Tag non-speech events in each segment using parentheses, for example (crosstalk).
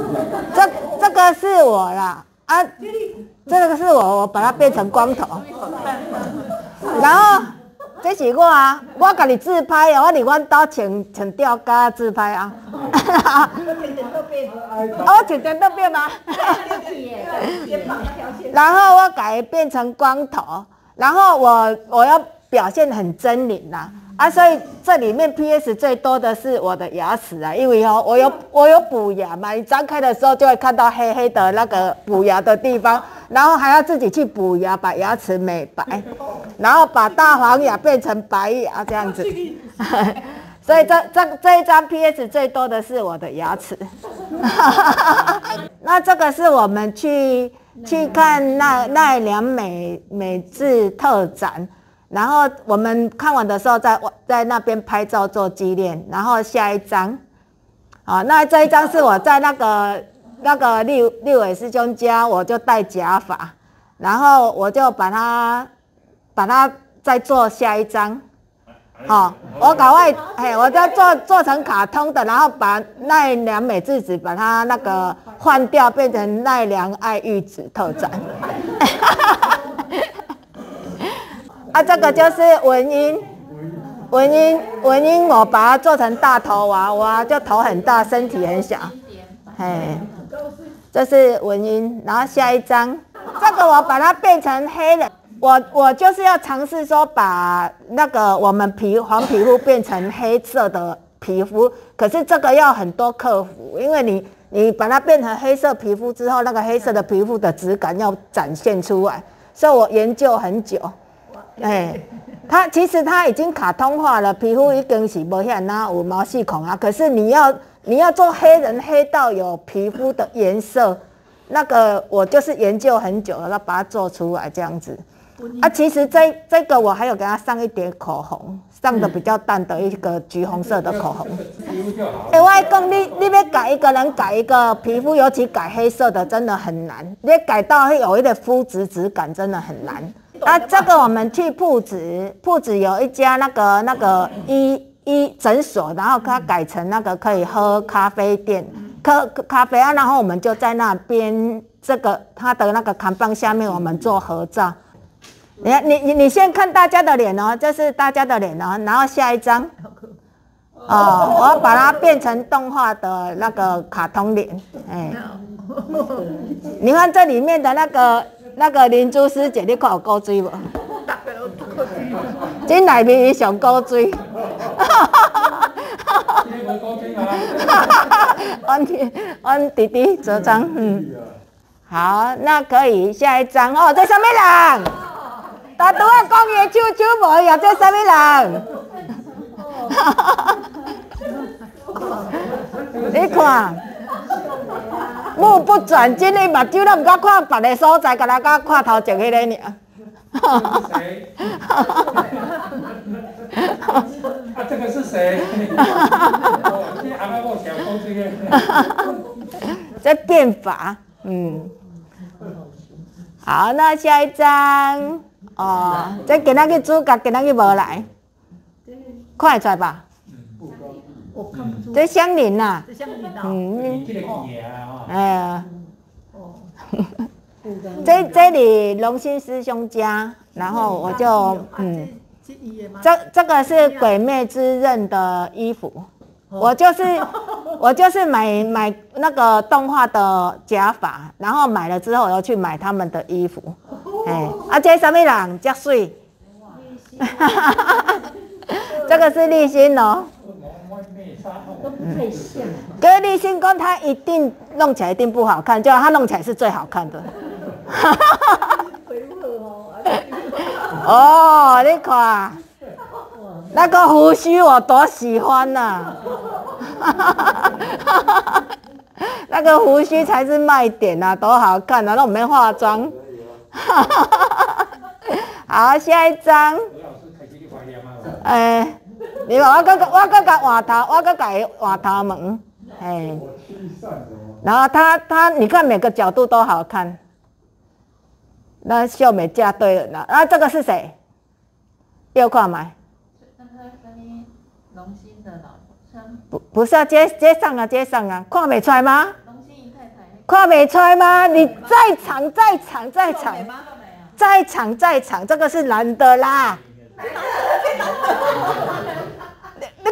(laughs) 这这个是我啦啊，这个是我，我把它变成光头，(laughs) 然后这是我啊，我家己自拍哦，我伫阮兜穿穿吊嘎自拍啊，(laughs) 啊，我穿点都变吗？然后我改变成光头，然后我我要表现很狰狞啦。啊，所以这里面 PS 最多的是我的牙齿啊，因为哦，我有我有补牙嘛，你张开的时候就会看到黑黑的那个补牙的地方，然后还要自己去补牙，把牙齿美白，然后把大黄牙变成白牙这样子。(laughs) 所以这这这一张 PS 最多的是我的牙齿。(laughs) 那这个是我们去去看奈奈良美美智特展。然后我们看完的时候，在在那边拍照做纪念。然后下一张，啊，那这一张是我在那个 (laughs) 那个六六伟师兄家，我就戴假发，然后我就把它把它再做下一张，好，我赶快，嘿，我就做做成卡通的，然后把奈良美智子把它那个换掉，变成奈良爱玉子特展。(laughs) 啊，这个就是文英，文英，文英，我把它做成大头娃娃，就头很大，身体很小，嘿，这是文英。然后下一张，这个我把它变成黑人，我我就是要尝试说把那个我们皮黄皮肤变成黑色的皮肤，可是这个要很多克服，因为你你把它变成黑色皮肤之后，那个黑色的皮肤的质感要展现出来，所以我研究很久。(laughs) 哎，它其实它已经卡通化了，皮肤已经是无像那有毛细孔啊。可是你要你要做黑人黑到有皮肤的颜色，那个我就是研究很久了，要把它做出来这样子。啊，其实这这个我还有给它上一点口红，上的比较淡的一个橘红色的口红。哎，我讲你你要改一个人改一个皮肤，尤其改黑色的真的很难，你改到有一点肤质质感真的很难。啊，这个我们去铺子，铺子有一家那个那个医医诊所，然后它改成那个可以喝咖啡店，喝咖啡啊，然后我们就在那边这个它的那个扛棒下面，我们做合照。你看，你你你先看大家的脸哦，这是大家的脸哦，然后下一张，哦，我要把它变成动画的那个卡通脸，哎，你看这里面的那个。那个林珠师姐，你看有高追无？(laughs) 真内面伊上高追。(laughs) 安弟，安弟弟，这张，嗯，好，那可以下一张哦。这什么人？大拄啊，讲伊手手无呀？这什么人？(laughs) 你看。目不转睛的目睭敢看别个所在，干那敢看头前迄个尔。啊，这个是谁？这变法，嗯。好，那下一张哦，这今仔日主角今仔日无来，看会出这相邻呐，嗯，哎呀，这这里龙兴师兄家，然后我就嗯，这这个是鬼灭之刃的衣服，我就是我就是买买那个动画的假发，然后买了之后我要去买他们的衣服，哎，啊这什么人？加水，这个是立新哦。格力星光，它一定弄起来一定不好看，就它弄起来是最好看的。哦，你看，那个胡须我多喜欢呐！(laughs) 那个胡须才是卖点呐，多好看啊！那我没化妆。(laughs) 好，下一张。哎。你话我个我个个换头，我个改换头门，哎，然后他他你看每个角度都好看，那秀美嫁对了，那啊这个是谁？又看买？不不是啊，接接上啊接上啊，看没出来吗？看没出来吗？你在场，在场，在场，在场，在场，这个是男的啦。(laughs)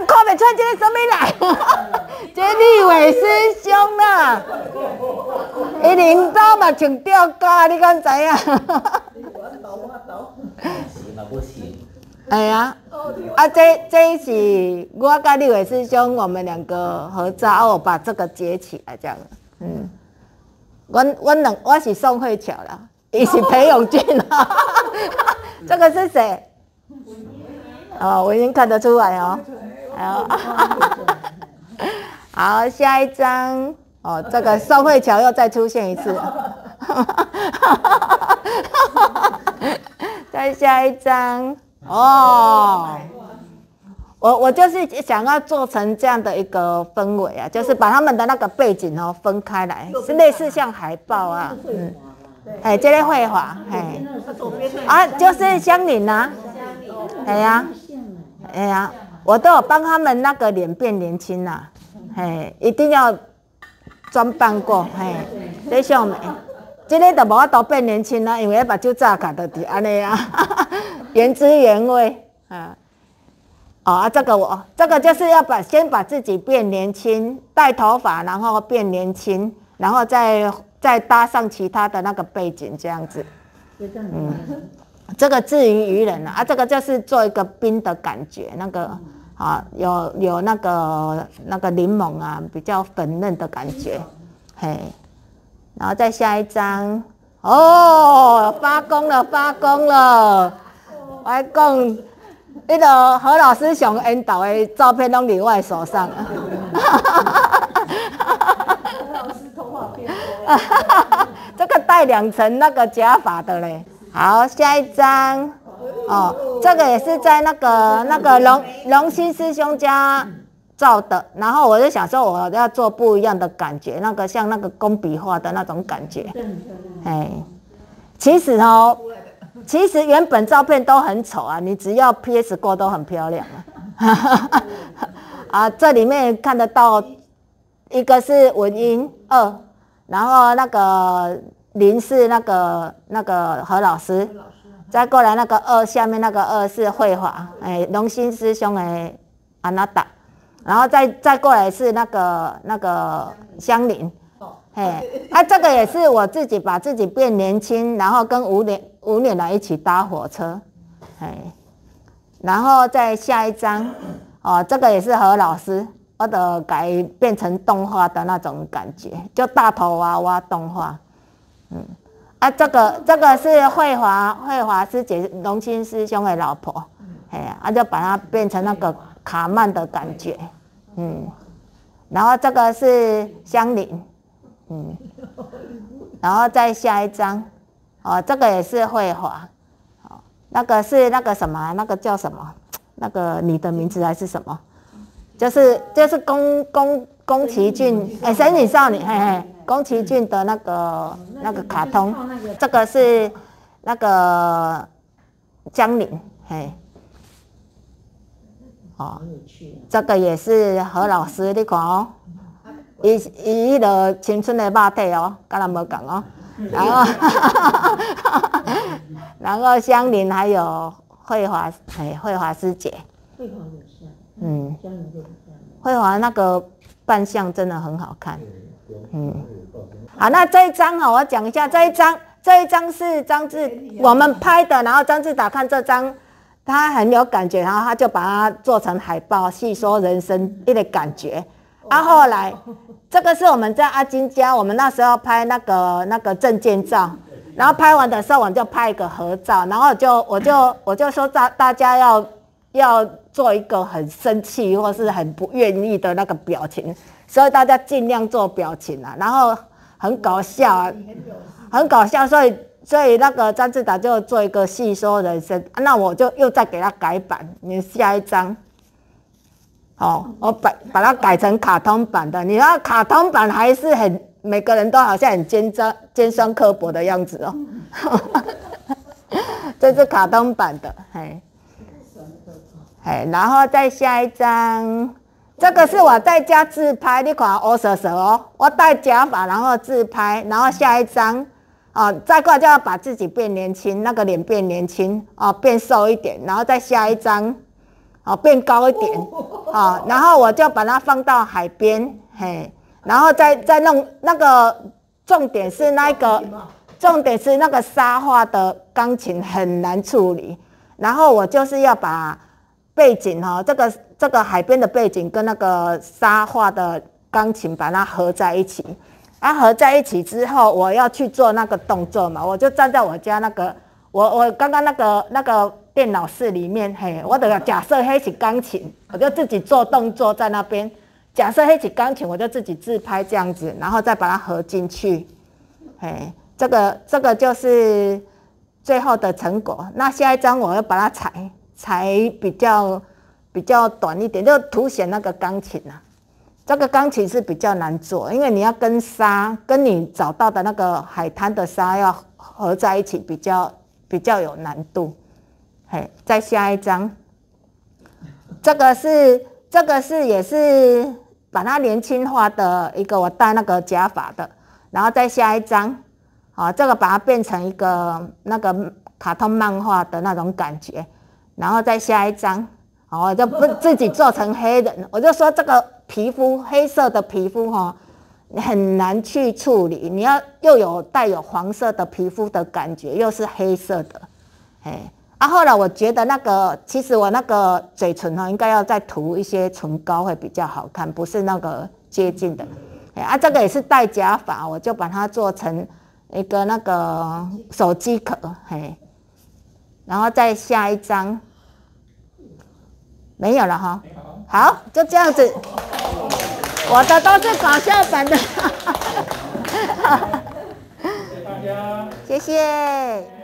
看袂出来这是什么来？(laughs) 这立伟师兄啦，伊领导嘛穿吊嘎，你敢知影？(laughs) 哎呀，啊，这这是我跟立伟师兄，我们两个合照，我把这个接起来，这样，嗯，我我两我是宋慧乔啦，伊是裴永俊啦，(laughs) 这个是谁？哦，我已经看得出来哦，好，下一张哦，这个宋慧乔又再出现一次，(laughs) 再下一张。哦，我我就是想要做成这样的一个氛围啊，就是把他们的那个背景哦分开来，是类似像海报啊，嗯，哎，这类绘画，哎，啊，就是相邻呐，哎呀，哎呀，我都有帮他们那个脸变年轻呐，嘿，一定要装扮过，哎，这像美，这个都无法度变年轻啦，因为把酒炸开的伫安尼啊。(laughs) 原汁原味，啊，啊，这个我这个就是要把先把自己变年轻，戴头发，然后变年轻，然后再再搭上其他的那个背景，这样子。嗯，这个至于愚人啊，这个就是做一个冰的感觉，那个啊，有有那个那个柠檬啊，比较粉嫩的感觉，嘿，然后再下一张，哦，发功了，发功了。我讲，那个何老师上引导的照片拢伫我手上。何老师头发变多这个戴两层那个假发的嘞。好，下一张。哦，这个也是在那个那个龙龙心师兄家照的。然后我就想说，我要做不一样的感觉，那个像那个工笔画的那种感觉。哎，其实哦。其实原本照片都很丑啊，你只要 PS 过都很漂亮啊。(laughs) 啊，这里面看得到一个是文英二，然后那个林是那个那个何老师，再过来那个二下面那个二是绘画，哎，龙心师兄的阿那达，然后再再过来是那个那个香菱。哎，他这个也是我自己把自己变年轻，然后跟五年五年来一起搭火车，哎，然后再下一张，哦，这个也是何老师，我的改变成动画的那种感觉，就大头娃娃动画，嗯，啊，这个这个是慧华慧华师姐龙清师兄的老婆，哎，啊，就把它变成那个卡曼的感觉，嗯，然后这个是香菱。嗯，(laughs) 然后再下一张，哦，这个也是慧华，哦，那个是那个什么，那个叫什么？那个你的名字还是什么？就是就是宫宫宫崎骏，哎，神隐少女，嘿嘿，宫崎骏的那个那个卡通，这个是那个江陵，嘿，哦，这个也是何老师，你看哦。伊伊迄个青春的肉体哦，跟他无共哦。然后，(laughs) 然后香菱还有慧华，哎，慧华师姐。慧华。嗯。香菱就不像。慧华那个扮相真的很好看。嗯。好，那这一张哈，我讲一下这一张，这一张是张志我们拍的，然后张志达看这张，他很有感觉，然后他就把它做成海报，细说人生一点感觉。啊，后来。这个是我们在阿金家，我们那时候拍那个那个证件照，然后拍完的时候，我们就拍一个合照，然后就我就我就说大大家要要做一个很生气或是很不愿意的那个表情，所以大家尽量做表情啊，然后很搞笑啊，很搞笑，所以所以那个张志达就做一个戏说人生，那我就又再给他改版，你下一张。哦，我把把它改成卡通版的，你看卡通版还是很每个人都好像很尖酸尖酸刻薄的样子哦。(laughs) 这是卡通版的，嘿，哎，然后再下一张，这个是我在家自拍，你看我蛇蛇哦，我戴假发然后自拍，然后下一张啊，再过来就要把自己变年轻，那个脸变年轻啊，变瘦一点，然后再下一张啊，变高一点啊，然后我就把它放到海边，嘿，然后再再弄那个重点是那个重点是那个沙画的钢琴很难处理，然后我就是要把背景哈，这个。这个海边的背景跟那个沙画的钢琴把它合在一起，啊，合在一起之后，我要去做那个动作嘛，我就站在我家那个，我我刚刚那个那个电脑室里面，嘿，我的假设黑起钢琴，我就自己做动作在那边，假设黑起钢琴，我就自己自拍这样子，然后再把它合进去，嘿，这个这个就是最后的成果。那下一张我要把它裁才比较。比较短一点，就凸显那个钢琴啊。这个钢琴是比较难做，因为你要跟沙，跟你找到的那个海滩的沙要合在一起，比较比较有难度。嘿，再下一张，这个是这个是也是把它年轻化的一个，我戴那个假发的，然后再下一张，好，这个把它变成一个那个卡通漫画的那种感觉，然后再下一张。哦，就不自己做成黑人，我就说这个皮肤黑色的皮肤哈，很难去处理。你要又有带有黄色的皮肤的感觉，又是黑色的，哎，啊，后来我觉得那个其实我那个嘴唇哈，应该要再涂一些唇膏会比较好看，不是那个接近的，哎，啊，这个也是戴假发，我就把它做成一个那个手机壳，嘿，然后再下一张。没有了哈，好，就这样子。我的都是搞笑版的，谢谢大家，谢谢。